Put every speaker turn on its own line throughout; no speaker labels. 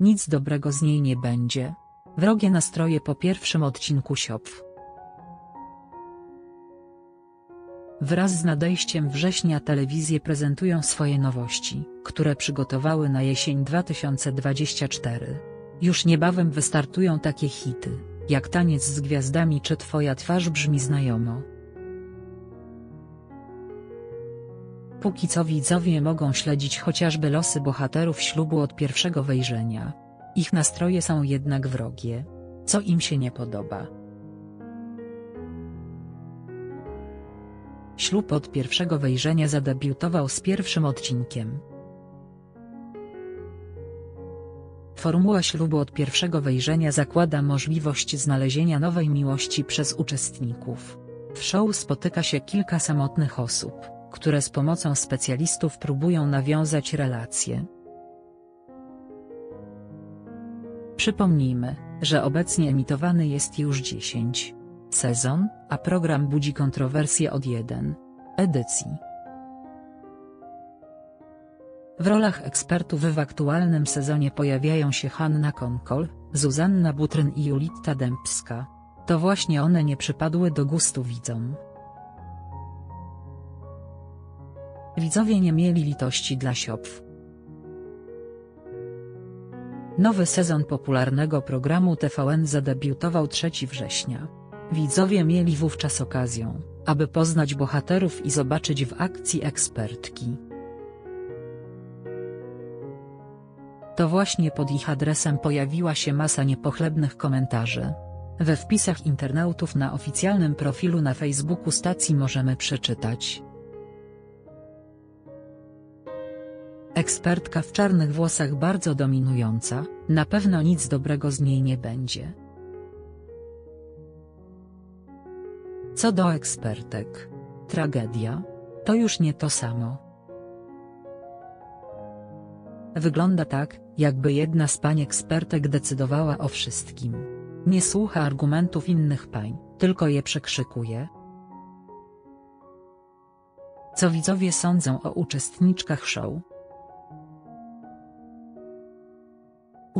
Nic dobrego z niej nie będzie. Wrogie nastroje po pierwszym odcinku Siopf. Wraz z nadejściem września telewizje prezentują swoje nowości, które przygotowały na jesień 2024. Już niebawem wystartują takie hity, jak Taniec z Gwiazdami czy Twoja twarz brzmi znajomo. Póki co widzowie mogą śledzić chociażby losy bohaterów ślubu od pierwszego wejrzenia. Ich nastroje są jednak wrogie. Co im się nie podoba? Ślub od pierwszego wejrzenia zadebiutował z pierwszym odcinkiem. Formuła ślubu od pierwszego wejrzenia zakłada możliwość znalezienia nowej miłości przez uczestników. W show spotyka się kilka samotnych osób, które z pomocą specjalistów próbują nawiązać relacje. Przypomnijmy, że obecnie emitowany jest już 10 sezon, a program budzi kontrowersje od 1 edycji. W rolach ekspertów w aktualnym sezonie pojawiają się Hanna Konkol, Zuzanna Butryn i Julitta Dębska. To właśnie one nie przypadły do gustu widzom. Widzowie nie mieli litości dla siopf. Nowy sezon popularnego programu TVN zadebiutował 3 września. Widzowie mieli wówczas okazję, aby poznać bohaterów i zobaczyć w akcji ekspertki. To właśnie pod ich adresem pojawiła się masa niepochlebnych komentarzy. We wpisach internautów na oficjalnym profilu na Facebooku stacji możemy przeczytać. Ekspertka w czarnych włosach bardzo dominująca, na pewno nic dobrego z niej nie będzie. Co do ekspertek. Tragedia? To już nie to samo. Wygląda tak, jakby jedna z pań ekspertek decydowała o wszystkim. Nie słucha argumentów innych pań, tylko je przekrzykuje. Co widzowie sądzą o uczestniczkach show?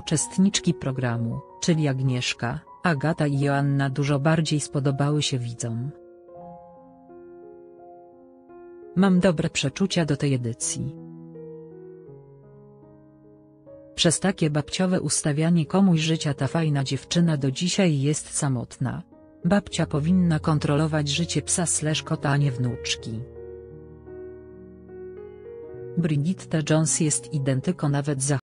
Uczestniczki programu, czyli Agnieszka, Agata i Joanna dużo bardziej spodobały się widzom. Mam dobre przeczucia do tej edycji. Przez takie babciowe ustawianie komuś życia ta fajna dziewczyna do dzisiaj jest samotna. Babcia powinna kontrolować życie psa slash kota a nie wnuczki. Brigitte Jones jest identyko nawet za